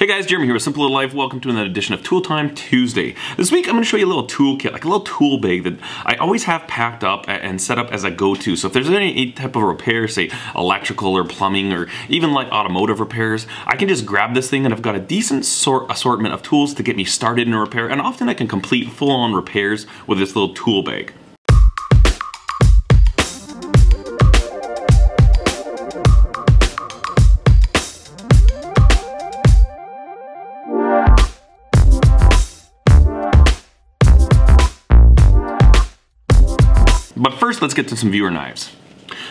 Hey guys, Jeremy here with Simple Little Life. Welcome to another edition of Tool Time Tuesday. This week I'm going to show you a little toolkit, like a little tool bag that I always have packed up and set up as a go-to. So if there's any type of repair, say electrical or plumbing or even like automotive repairs, I can just grab this thing and I've got a decent sort assortment of tools to get me started in a repair and often I can complete full-on repairs with this little tool bag. Let's get to some viewer knives.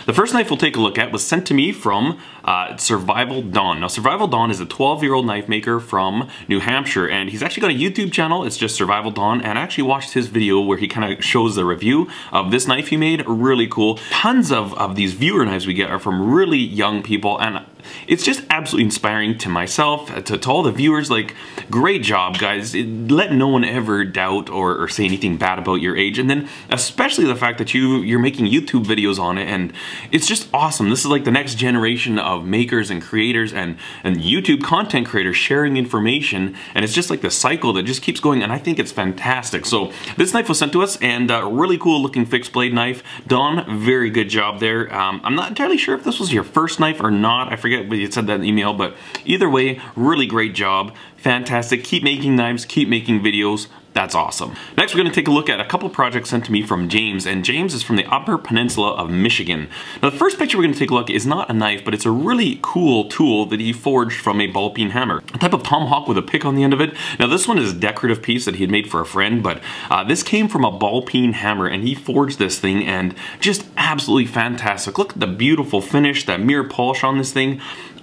The first knife we'll take a look at was sent to me from uh, Survival Dawn. Now, Survival Dawn is a 12-year-old knife maker from New Hampshire, and he's actually got a YouTube channel. It's just Survival Dawn, and I actually watched his video where he kind of shows the review of this knife he made. Really cool. Tons of, of these viewer knives we get are from really young people, and it's just absolutely inspiring to myself, to, to all the viewers. Like, great job, guys. It, let no one ever doubt or, or say anything bad about your age, and then especially the fact that you, you're making YouTube videos on it, and it's just awesome. This is like the next generation of makers and creators and, and YouTube content creators sharing information, and it's just like the cycle that just keeps going, and I think it's fantastic. So this knife was sent to us, and a uh, really cool looking fixed blade knife. Don, very good job there. Um, I'm not entirely sure if this was your first knife or not. I forget what you said that email, but either way, really great job. Fantastic. Keep making knives, keep making videos. That's awesome. Next, we're gonna take a look at a couple projects sent to me from James, and James is from the Upper Peninsula of Michigan. Now, the first picture we're gonna take a look is not a knife, but it's a really cool tool that he forged from a ball peen hammer. A type of tomahawk with a pick on the end of it. Now, this one is a decorative piece that he had made for a friend, but uh, this came from a ball peen hammer, and he forged this thing, and just absolutely fantastic. Look at the beautiful finish, that mirror polish on this thing.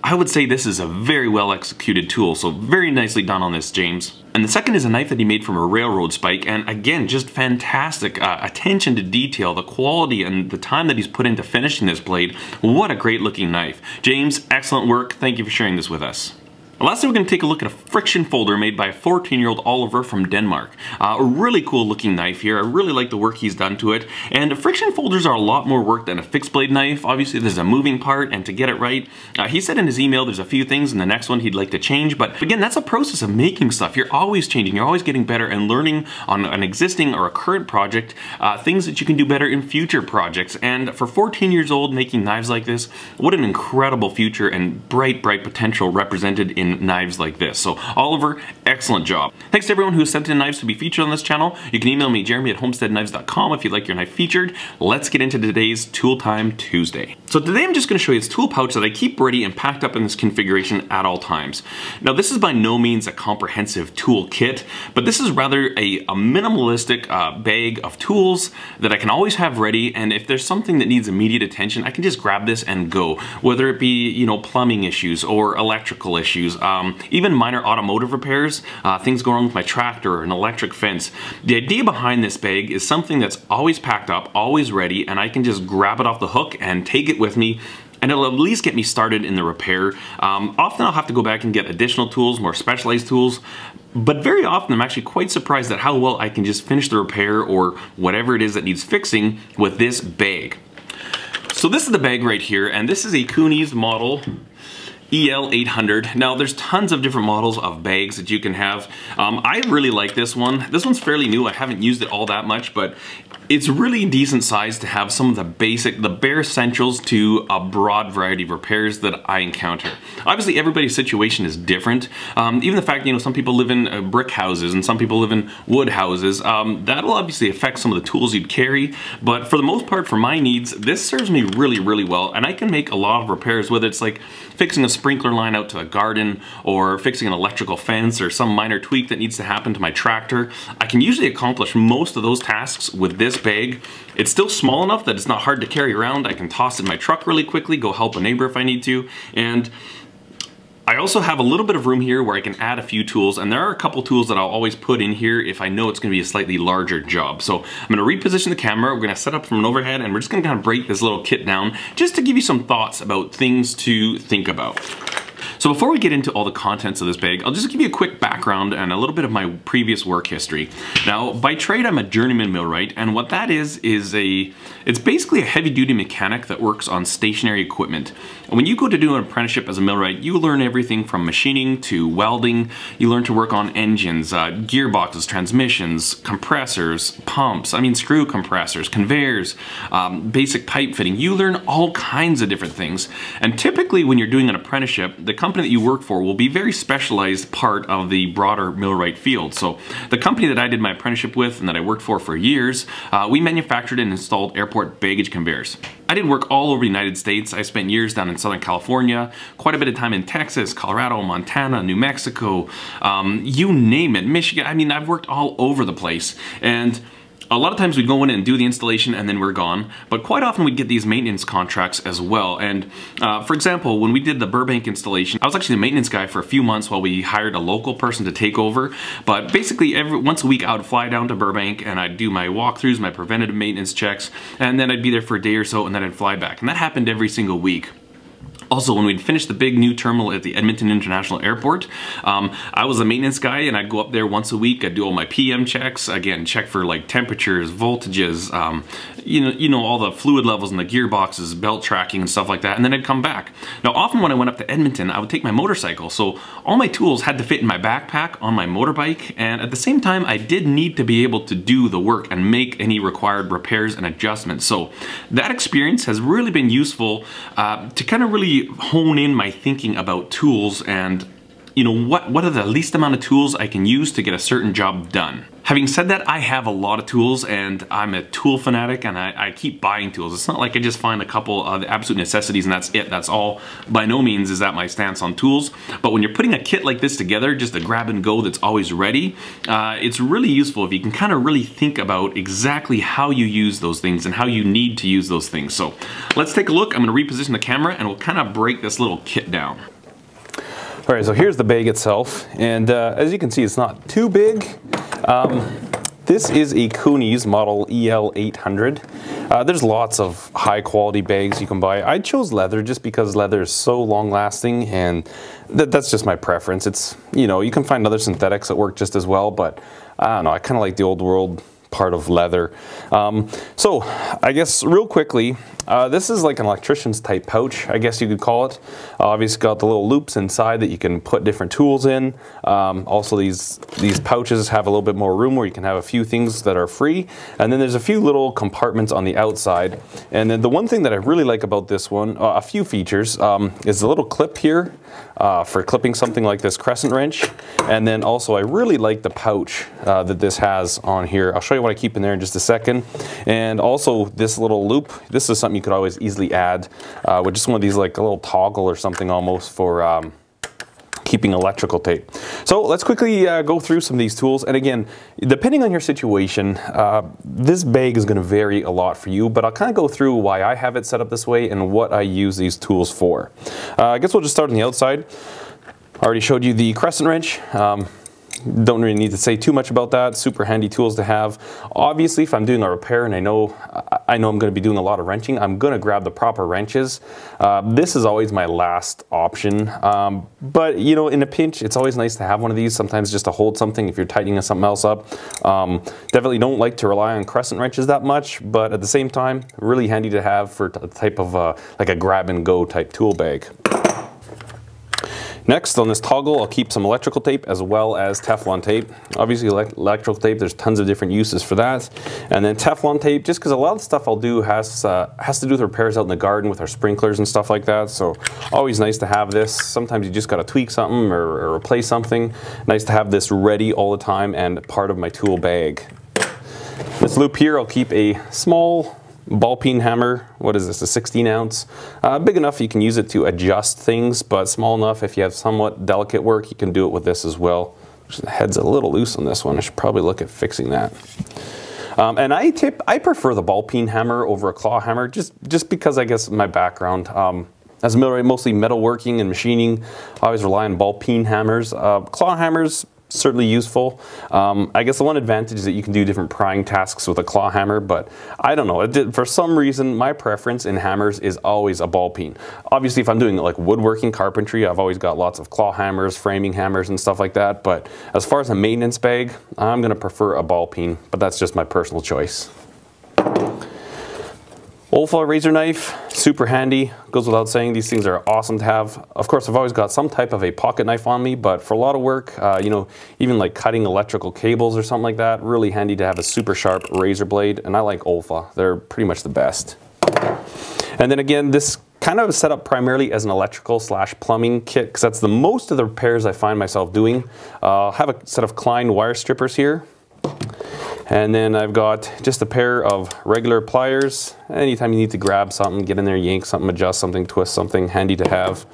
I would say this is a very well executed tool, so very nicely done on this, James. And the second is a knife that he made from a railroad spike, and again, just fantastic uh, attention to detail, the quality and the time that he's put into finishing this blade. What a great looking knife. James, excellent work. Thank you for sharing this with us. Lastly, we're going to take a look at a friction folder made by a 14-year-old Oliver from Denmark. Uh, a really cool looking knife here. I really like the work he's done to it. And friction folders are a lot more work than a fixed blade knife. Obviously, there's a moving part, and to get it right, uh, he said in his email there's a few things in the next one he'd like to change. But again, that's a process of making stuff. You're always changing. You're always getting better and learning on an existing or a current project uh, things that you can do better in future projects. And for 14 years old, making knives like this, what an incredible future and bright, bright potential represented in in knives like this. So Oliver, excellent job. Thanks to everyone who sent in knives to be featured on this channel. You can email me, jeremy at homesteadknives.com if you'd like your knife featured. Let's get into today's Tool Time Tuesday. So today I'm just gonna show you this tool pouch that I keep ready and packed up in this configuration at all times. Now this is by no means a comprehensive tool kit, but this is rather a, a minimalistic uh, bag of tools that I can always have ready and if there's something that needs immediate attention, I can just grab this and go. Whether it be, you know, plumbing issues or electrical issues, um, even minor automotive repairs, uh, things going wrong with my tractor or an electric fence. The idea behind this bag is something that's always packed up, always ready, and I can just grab it off the hook and take it with me and it'll at least get me started in the repair. Um, often I'll have to go back and get additional tools, more specialized tools, but very often I'm actually quite surprised at how well I can just finish the repair or whatever it is that needs fixing with this bag. So this is the bag right here, and this is a Kuny's model EL800. Now there's tons of different models of bags that you can have. Um, I really like this one. This one's fairly new. I haven't used it all that much, but it's really decent size to have some of the basic, the bare essentials to a broad variety of repairs that I encounter. Obviously everybody's situation is different. Um, even the fact, you know, some people live in uh, brick houses and some people live in wood houses, um, that'll obviously affect some of the tools you'd carry, but for the most part, for my needs, this serves me really, really well, and I can make a lot of repairs, whether it's like fixing a sprinkler line out to a garden or fixing an electrical fence or some minor tweak that needs to happen to my tractor. I can usually accomplish most of those tasks with this bag. It's still small enough that it's not hard to carry around. I can toss in my truck really quickly, go help a neighbor if I need to, and I also have a little bit of room here where I can add a few tools and there are a couple tools that I'll always put in here if I know it's gonna be a slightly larger job. So I'm gonna reposition the camera, we're gonna set up from an overhead and we're just gonna kind of break this little kit down just to give you some thoughts about things to think about. So before we get into all the contents of this bag, I'll just give you a quick background and a little bit of my previous work history. Now, by trade, I'm a journeyman millwright, and what that is, is a, it's basically a heavy duty mechanic that works on stationary equipment. And when you go to do an apprenticeship as a millwright, you learn everything from machining to welding. You learn to work on engines, uh, gearboxes, transmissions, compressors, pumps, I mean screw compressors, conveyors, um, basic pipe fitting. You learn all kinds of different things. And typically when you're doing an apprenticeship, the company that you work for will be very specialized part of the broader millwright field. So the company that I did my apprenticeship with and that I worked for for years, uh, we manufactured and installed airport baggage conveyors. I did work all over the United States. I spent years down in Southern California, quite a bit of time in Texas, Colorado, Montana, New Mexico, um, you name it, Michigan. I mean, I've worked all over the place. And a lot of times we'd go in and do the installation and then we're gone, but quite often we'd get these maintenance contracts as well. And uh, for example, when we did the Burbank installation, I was actually the maintenance guy for a few months while we hired a local person to take over. But basically every once a week I would fly down to Burbank and I'd do my walkthroughs, my preventative maintenance checks, and then I'd be there for a day or so and then I'd fly back. And that happened every single week. Also, when we'd finished the big new terminal at the Edmonton International Airport, um, I was a maintenance guy and I'd go up there once a week. I'd do all my PM checks, again, check for like temperatures, voltages, um, you know, you know, all the fluid levels in the gearboxes, belt tracking and stuff like that, and then I'd come back. Now, often when I went up to Edmonton, I would take my motorcycle, so all my tools had to fit in my backpack on my motorbike, and at the same time, I did need to be able to do the work and make any required repairs and adjustments. So that experience has really been useful uh, to kind of really hone in my thinking about tools and you know, what, what are the least amount of tools I can use to get a certain job done. Having said that, I have a lot of tools and I'm a tool fanatic and I, I, keep buying tools. It's not like I just find a couple of absolute necessities and that's it, that's all. By no means is that my stance on tools, but when you're putting a kit like this together, just a grab and go that's always ready, uh, it's really useful if you can kind of really think about exactly how you use those things and how you need to use those things. So let's take a look. I'm gonna reposition the camera and we'll kind of break this little kit down. All right, so here's the bag itself, and uh, as you can see, it's not too big. Um, this is a Kuny's model EL800. Uh, there's lots of high quality bags you can buy. I chose leather just because leather is so long lasting and th that's just my preference. It's, you know, you can find other synthetics that work just as well, but I don't know, I kind of like the old world part of leather. Um, so I guess real quickly, uh, this is like an electrician's type pouch, I guess you could call it. Uh, obviously got the little loops inside that you can put different tools in. Um, also these, these pouches have a little bit more room where you can have a few things that are free. And then there's a few little compartments on the outside. And then the one thing that I really like about this one, uh, a few features, um, is the little clip here uh, for clipping something like this crescent wrench. And then also I really like the pouch uh, that this has on here. I'll show you what I keep in there in just a second. And also this little loop, this is something you could always easily add uh, with just one of these like a little toggle or something almost for um, keeping electrical tape. So let's quickly uh, go through some of these tools. And again, depending on your situation, uh, this bag is going to vary a lot for you, but I'll kind of go through why I have it set up this way and what I use these tools for. Uh, I guess we'll just start on the outside. I already showed you the crescent wrench. Um, don't really need to say too much about that. Super handy tools to have. Obviously, if I'm doing a repair and I know I know I'm going to be doing a lot of wrenching, I'm going to grab the proper wrenches. Uh, this is always my last option. Um, but you know, in a pinch, it's always nice to have one of these. Sometimes just to hold something if you're tightening something else up. Um, definitely don't like to rely on crescent wrenches that much, but at the same time, really handy to have for a type of uh, like a grab and go type tool bag. Next, on this toggle, I'll keep some electrical tape as well as Teflon tape. Obviously, electrical tape, there's tons of different uses for that. And then Teflon tape, just because a lot of the stuff I'll do has, uh, has to do with repairs out in the garden with our sprinklers and stuff like that. So always nice to have this. Sometimes you just got to tweak something or, or replace something. Nice to have this ready all the time and part of my tool bag. This loop here, I'll keep a small ball peen hammer. What is this, a 16 ounce? Uh, big enough you can use it to adjust things, but small enough if you have somewhat delicate work, you can do it with this as well. The head's a little loose on this one. I should probably look at fixing that. Um, and I tip, I prefer the ball peen hammer over a claw hammer, just just because I guess my background. Um, as a millwright, mostly metalworking and machining, I always rely on ball peen hammers. Uh, claw hammers, certainly useful. Um, I guess the one advantage is that you can do different prying tasks with a claw hammer, but I don't know. Did, for some reason, my preference in hammers is always a ball peen. Obviously, if I'm doing like woodworking carpentry, I've always got lots of claw hammers, framing hammers, and stuff like that. But as far as a maintenance bag, I'm going to prefer a ball peen, but that's just my personal choice. Olfa razor knife, super handy. Goes without saying, these things are awesome to have. Of course, I've always got some type of a pocket knife on me, but for a lot of work, uh, you know, even like cutting electrical cables or something like that, really handy to have a super sharp razor blade. And I like Olfa. They're pretty much the best. And then again, this kind of set up primarily as an electrical slash plumbing kit because that's the most of the repairs I find myself doing. Uh, have a set of Klein wire strippers here. And then I've got just a pair of regular pliers. Anytime you need to grab something, get in there, yank something, adjust something, twist something, handy to have.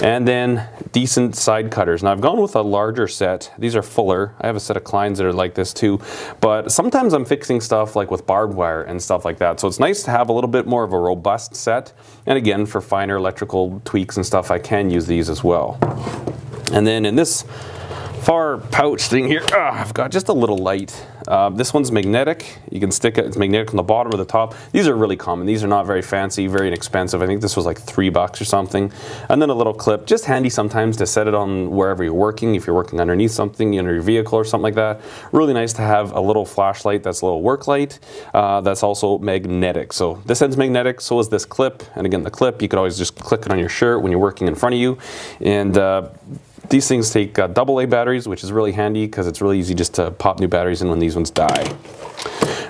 And then decent side cutters. Now I've gone with a larger set. These are fuller. I have a set of Kleins that are like this too. But sometimes I'm fixing stuff like with barbed wire and stuff like that. So it's nice to have a little bit more of a robust set. And again, for finer electrical tweaks and stuff, I can use these as well. And then in this far pouch thing here, uh, I've got just a little light. Uh, this one's magnetic. You can stick it, it's magnetic on the bottom or the top. These are really common. These are not very fancy, very inexpensive. I think this was like three bucks or something. And then a little clip, just handy sometimes to set it on wherever you're working. If you're working underneath something, under your vehicle or something like that. Really nice to have a little flashlight that's a little work light. Uh, that's also magnetic. So this end's magnetic, so is this clip. And again, the clip, you could always just click it on your shirt when you're working in front of you. And uh, these things take uh, AA batteries, which is really handy because it's really easy just to pop new batteries in when these ones die.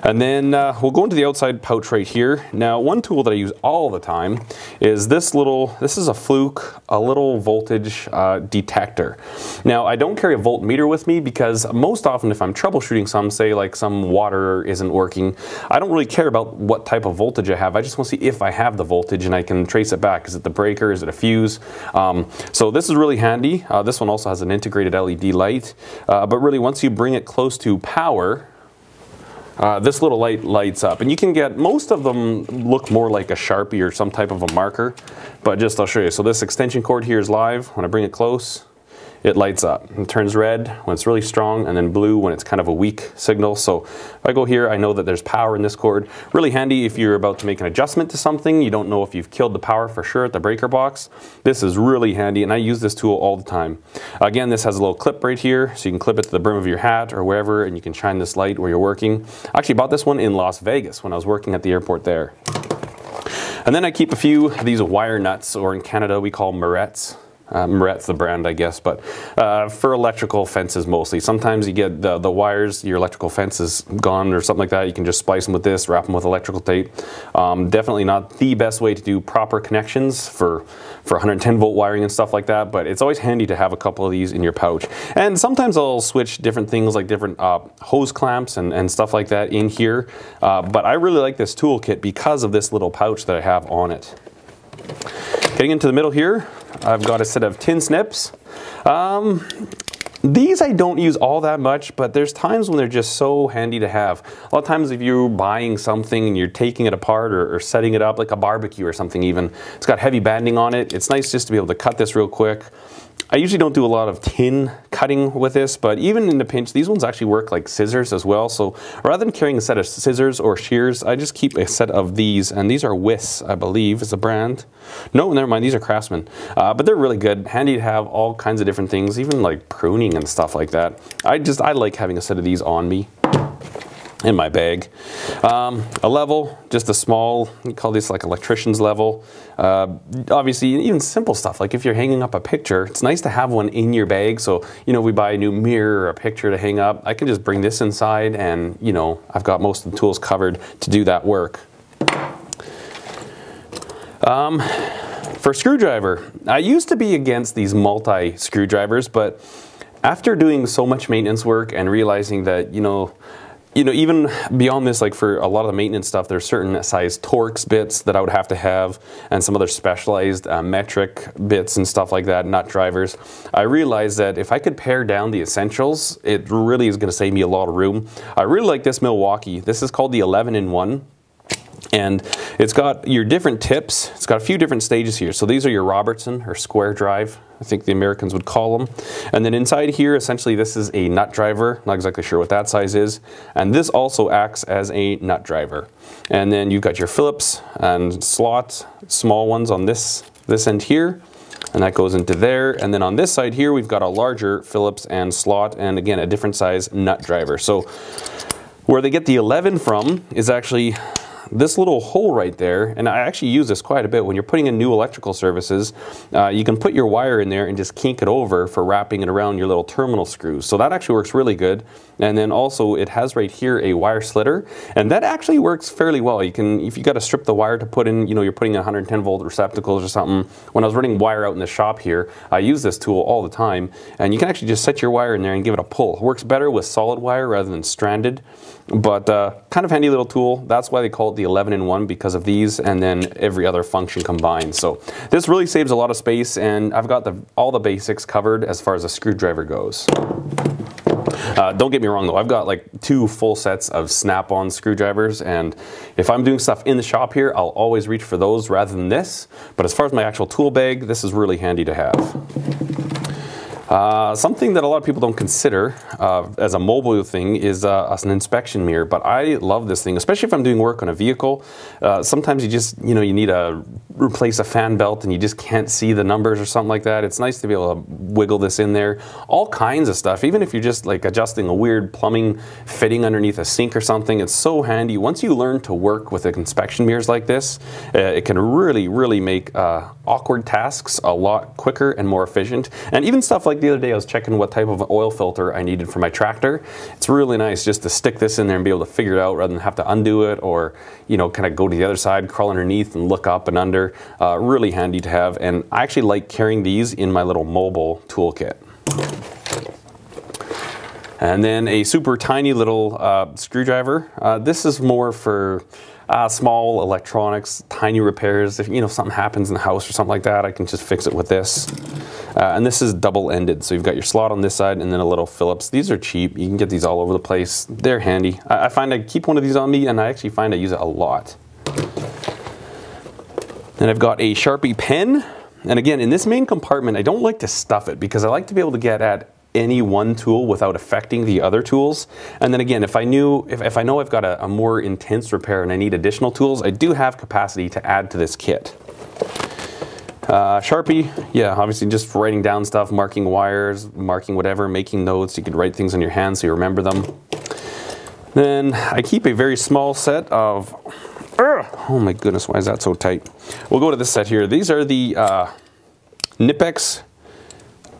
And then uh, we'll go into the outside pouch right here. Now, one tool that I use all the time is this little, this is a Fluke, a little voltage uh, detector. Now, I don't carry a voltmeter with me because most often if I'm troubleshooting some, say like some water isn't working, I don't really care about what type of voltage I have. I just want to see if I have the voltage and I can trace it back. Is it the breaker? Is it a fuse? Um, so this is really handy. Uh, this one also has an integrated LED light. Uh, but really, once you bring it close to power, uh, this little light lights up. And you can get most of them look more like a Sharpie or some type of a marker but just I'll show you. So this extension cord here is live. When I bring it close it lights up. It turns red when it's really strong and then blue when it's kind of a weak signal. So if I go here, I know that there's power in this cord. Really handy if you're about to make an adjustment to something. You don't know if you've killed the power for sure at the breaker box. This is really handy and I use this tool all the time. Again, this has a little clip right here so you can clip it to the brim of your hat or wherever and you can shine this light where you're working. I actually bought this one in Las Vegas when I was working at the airport there. And then I keep a few of these wire nuts, or in Canada we call marrettes. Uh, Marrette's the brand, I guess, but uh, for electrical fences mostly. Sometimes you get the, the wires, your electrical fence is gone or something like that. You can just splice them with this, wrap them with electrical tape. Um, definitely not the best way to do proper connections for, for 110 volt wiring and stuff like that, but it's always handy to have a couple of these in your pouch. And sometimes I'll switch different things like different uh, hose clamps and, and stuff like that in here. Uh, but I really like this toolkit because of this little pouch that I have on it. Getting into the middle here, I've got a set of tin snips. Um, these I don't use all that much, but there's times when they're just so handy to have. A lot of times if you're buying something and you're taking it apart or, or, setting it up, like a barbecue or something even, it's got heavy banding on it. It's nice just to be able to cut this real quick. I usually don't do a lot of tin cutting with this, but even in a pinch, these ones actually work like scissors as well. So rather than carrying a set of scissors or shears, I just keep a set of these, and these are Wiss, I believe, is a brand. No, never mind, these are Craftsman. Uh, but they're really good, handy to have all kinds of different things, even like pruning and stuff like that. I just, I like having a set of these on me in my bag. Um, a level, just a small, we call this like electrician's level. Uh, obviously, even simple stuff, like if you're hanging up a picture, it's nice to have one in your bag. So, you know, we buy a new mirror or a picture to hang up, I can just bring this inside and, you know, I've got most of the tools covered to do that work. Um, for screwdriver, I used to be against these multi screwdrivers, but after doing so much maintenance work and realizing that, you know, you know, even beyond this, like for a lot of the maintenance stuff, there's certain size Torx bits that I would have to have and some other specialized uh, metric bits and stuff like that, nut drivers. I realized that if I could pare down the essentials, it really is going to save me a lot of room. I really like this Milwaukee. This is called the 11 in 1. And it's got your different tips. It's got a few different stages here. So these are your Robertson or square drive, I think the Americans would call them. And then inside here, essentially this is a nut driver. Not exactly sure what that size is. And this also acts as a nut driver. And then you've got your Phillips and slots, small ones on this, this end here. And that goes into there. And then on this side here, we've got a larger Phillips and slot, and again, a different size nut driver. So where they get the 11 from is actually this little hole right there, and I actually use this quite a bit when you're putting in new electrical services, uh, you can put your wire in there and just kink it over for wrapping it around your little terminal screws. So that actually works really good. And then also it has right here a wire slitter, and that actually works fairly well. You can, if you got to strip the wire to put in, you know, you're putting 110 volt receptacles or something. When I was running wire out in the shop here, I use this tool all the time, and you can actually just set your wire in there and give it a pull. It works better with solid wire rather than stranded, but uh, kind of handy little tool. That's why they call it the 11 in 1 because of these and then every other function combined. So this really saves a lot of space and I've got the, all the basics covered as far as a screwdriver goes. Uh, don't get me wrong though, I've got like two full sets of Snap-on screwdrivers and if I'm doing stuff in the shop here, I'll always reach for those rather than this. But as far as my actual tool bag, this is really handy to have. Uh, something that a lot of people don't consider uh, as a mobile thing is uh, an inspection mirror, but I love this thing, especially if I'm doing work on a vehicle. Uh, sometimes you just, you know, you need to replace a fan belt and you just can't see the numbers or something like that. It's nice to be able to wiggle this in there. All kinds of stuff, even if you're just like adjusting a weird plumbing fitting underneath a sink or something, it's so handy. Once you learn to work with inspection mirrors like this, uh, it can really, really make awkward tasks a lot quicker and more efficient. And even stuff like the other day I was checking what type of oil filter I needed for my tractor. It's really nice just to stick this in there and be able to figure it out rather than have to undo it or, you know, kind of go to the other side, crawl underneath and look up and under. Uh, really handy to have. And I actually like carrying these in my little mobile toolkit. And then a super tiny little uh, screwdriver. Uh, this is more for uh, small electronics, tiny repairs. If you know something happens in the house or something like that, I can just fix it with this. Uh, and this is double-ended, so you've got your slot on this side and then a little Phillips. These are cheap. You can get these all over the place. They're handy. I, I find I keep one of these on me, and I actually find I use it a lot. Then I've got a Sharpie pen. And again, in this main compartment, I don't like to stuff it because I like to be able to get at any one tool without affecting the other tools. And then again, if I knew, if, if I know I've got a, a more intense repair and I need additional tools, I do have capacity to add to this kit. Uh, Sharpie, yeah, obviously just writing down stuff, marking wires, marking whatever, making notes. You could write things on your hand so you remember them. Then I keep a very small set of, uh, oh my goodness, why is that so tight? We'll go to this set here. These are the uh, Knipex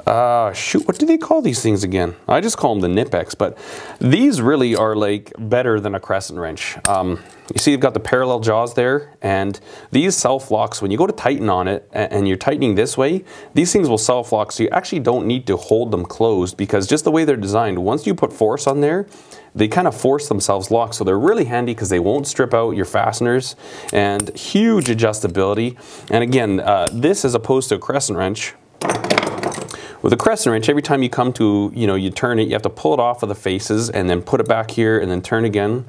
uh, shoot, what do they call these things again? I just call them the Knipex, but these really are like better than a crescent wrench. Um, you see you've got the parallel jaws there, and these self-locks, when you go to tighten on it, and you're tightening this way, these things will self-lock, so you actually don't need to hold them closed, because just the way they're designed, once you put force on there, they kind of force themselves locked, so they're really handy because they won't strip out your fasteners, and huge adjustability. And again, uh, this as opposed to a crescent wrench, with a crescent wrench, every time you come to, you know, you turn it, you have to pull it off of the faces and then put it back here and then turn again.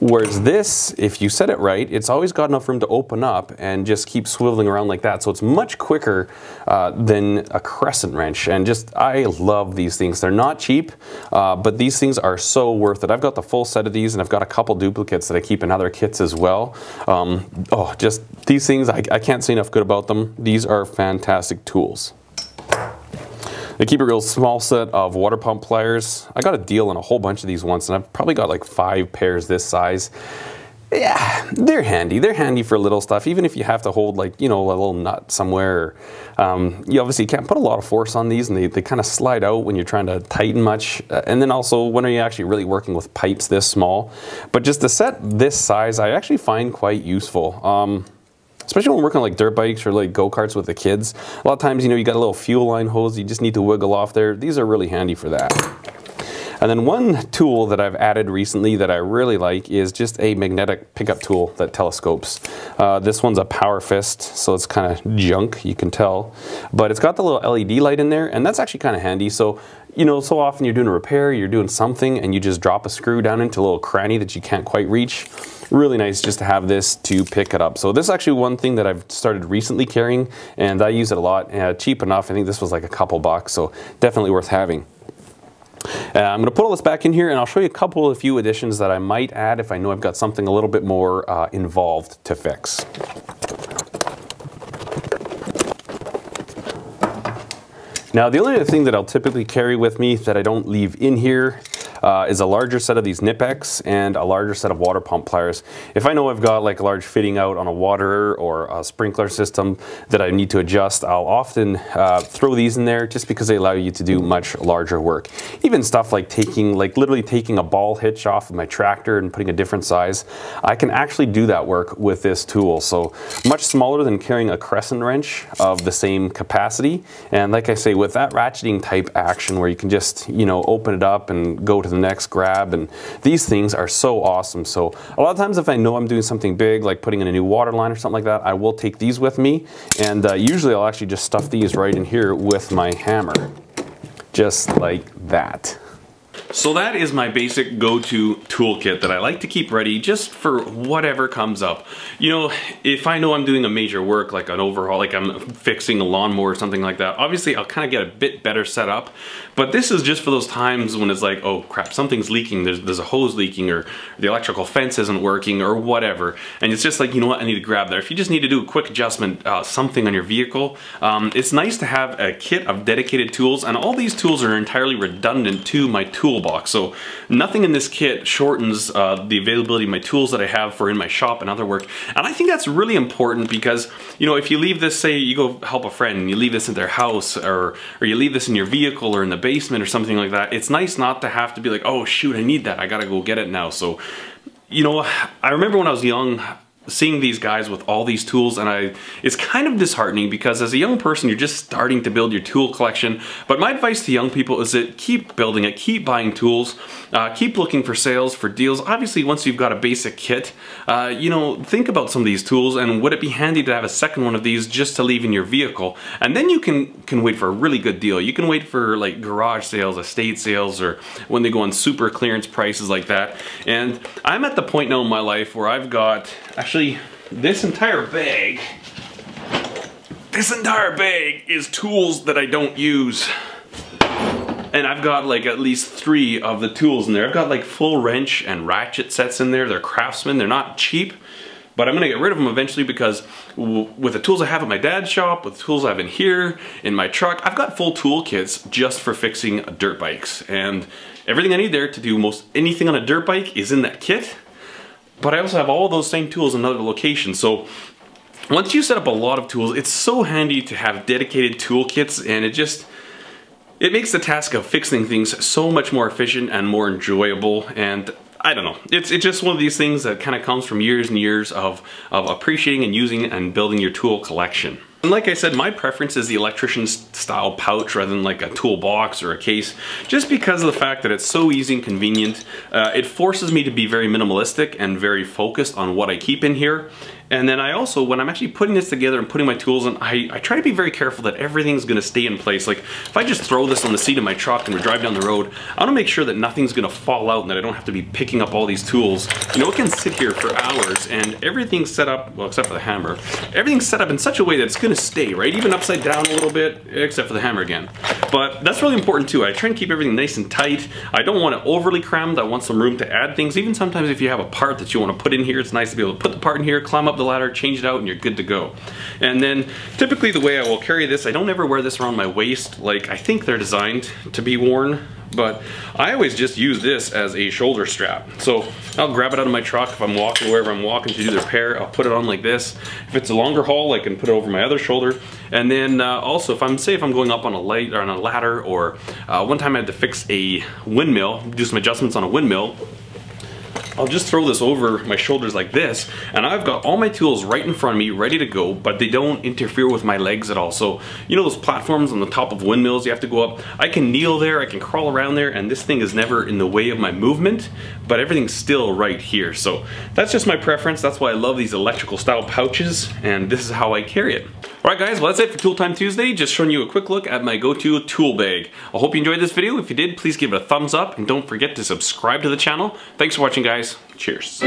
Whereas this, if you set it right, it's always got enough room to open up and just keep swiveling around like that. So it's much quicker uh, than a crescent wrench. And just, I love these things. They're not cheap, uh, but these things are so worth it. I've got the full set of these and I've got a couple duplicates that I keep in other kits as well. Um, oh, just these things, I, I can't say enough good about them. These are fantastic tools. They keep a real small set of water pump pliers. I got a deal on a whole bunch of these once, and I've probably got like five pairs this size. Yeah, they're handy. They're handy for little stuff, even if you have to hold like, you know, a little nut somewhere. Um, you obviously can't put a lot of force on these and they, they kind of slide out when you're trying to tighten much. Uh, and then also when are you actually really working with pipes this small. But just the set this size, I actually find quite useful. Um, especially when working on like dirt bikes or like go-karts with the kids. A lot of times, you know, you got a little fuel line hose, you just need to wiggle off there. These are really handy for that. And then one tool that I've added recently that I really like is just a magnetic pickup tool that telescopes. Uh, this one's a Power Fist, so it's kind of junk, you can tell. But it's got the little LED light in there, and that's actually kind of handy. So, you know, so often you're doing a repair, you're doing something, and you just drop a screw down into a little cranny that you can't quite reach really nice just to have this to pick it up. So this is actually one thing that I've started recently carrying and I use it a lot. Uh, cheap enough, I think this was like a couple bucks, so definitely worth having. Uh, I'm going to put all this back in here and I'll show you a couple of few additions that I might add if I know I've got something a little bit more uh, involved to fix. Now the only other thing that I'll typically carry with me that I don't leave in here uh, is a larger set of these Knipex and a larger set of water pump pliers. If I know I've got like a large fitting out on a water or a sprinkler system that I need to adjust, I'll often uh, throw these in there just because they allow you to do much larger work. Even stuff like taking, like literally taking a ball hitch off of my tractor and putting a different size, I can actually do that work with this tool. So much smaller than carrying a crescent wrench of the same capacity. And like I say, with that ratcheting type action where you can just, you know, open it up and go to the the next grab. And these things are so awesome. So a lot of times if I know I'm doing something big, like putting in a new water line or something like that, I will take these with me. And uh, usually I'll actually just stuff these right in here with my hammer. Just like that. So that is my basic go-to toolkit that I like to keep ready just for whatever comes up. You know, if I know I'm doing a major work like an overhaul, like I'm fixing a lawnmower or something like that, obviously I'll kind of get a bit better set up. But this is just for those times when it's like, oh crap, something's leaking, there's, there's a hose leaking or the electrical fence isn't working or whatever. And it's just like, you know what, I need to grab there. If you just need to do a quick adjustment, uh, something on your vehicle, um, it's nice to have a kit of dedicated tools and all these tools are entirely redundant to my tool toolbox. So nothing in this kit shortens uh, the availability of my tools that I have for in my shop and other work. And I think that's really important because, you know, if you leave this, say you go help a friend and you leave this in their house or, or you leave this in your vehicle or in the basement or something like that, it's nice not to have to be like, oh shoot, I need that. I gotta go get it now. So you know, I remember when I was young, seeing these guys with all these tools and I it's kind of disheartening because as a young person you're just starting to build your tool collection. But my advice to young people is that keep building it keep buying tools uh, keep looking for sales for deals. Obviously once you've got a basic kit uh, you know think about some of these tools and would it be handy to have a second one of these just to leave in your vehicle? And then you can can wait for a really good deal. You can wait for like garage sales estate sales or when they go on super clearance prices like that. And I'm at the point now in my life where I've got actually this entire bag, this entire bag is tools that I don't use. And I've got like at least three of the tools in there. I've got like full wrench and ratchet sets in there. They're Craftsman, they're not cheap, but I'm gonna get rid of them eventually because with the tools I have at my dad's shop, with the tools I have in here, in my truck, I've got full tool kits just for fixing dirt bikes. And everything I need there to do most anything on a dirt bike is in that kit. But I also have all those same tools in another location. So once you set up a lot of tools, it's so handy to have dedicated toolkits and it just, it makes the task of fixing things so much more efficient and more enjoyable and I don't know. It's, it's just one of these things that kind of comes from years and years of, of appreciating and using and building your tool collection. And like I said, my preference is the electrician style pouch rather than like a toolbox or a case, just because of the fact that it's so easy and convenient. Uh, it forces me to be very minimalistic and very focused on what I keep in here. And then I also, when I'm actually putting this together and putting my tools in, I, I try to be very careful that everything's gonna stay in place. Like if I just throw this on the seat of my truck and we drive down the road, I wanna make sure that nothing's gonna fall out and that I don't have to be picking up all these tools. You know, it can sit here for hours and everything's set up, well, except for the hammer, everything's set up in such a way that it's gonna stay, right? Even upside down a little bit, except for the hammer again. But that's really important too. I try and keep everything nice and tight. I don't want it overly crammed. I want some room to add things. Even sometimes if you have a part that you wanna put in here, it's nice to be able to put the part in here, climb up the ladder, change it out, and you're good to go. And then typically the way I will carry this, I don't ever wear this around my waist like I think they're designed to be worn, but I always just use this as a shoulder strap. So I'll grab it out of my truck if I'm walking wherever I'm walking to do the repair, I'll put it on like this. If it's a longer haul, I can put it over my other shoulder. And then uh, also if I'm, say if I'm going up on a light or on a ladder or uh, one time I had to fix a windmill, do some adjustments on a windmill, I'll just throw this over my shoulders like this, and I've got all my tools right in front of me, ready to go, but they don't interfere with my legs at all. So, you know those platforms on the top of windmills you have to go up? I can kneel there, I can crawl around there, and this thing is never in the way of my movement, but everything's still right here. So that's just my preference. That's why I love these electrical style pouches, and this is how I carry it. All right guys, well that's it for Tool Time Tuesday. Just showing you a quick look at my go-to tool bag. I hope you enjoyed this video. If you did, please give it a thumbs up and don't forget to subscribe to the channel. Thanks for watching guys. Cheers.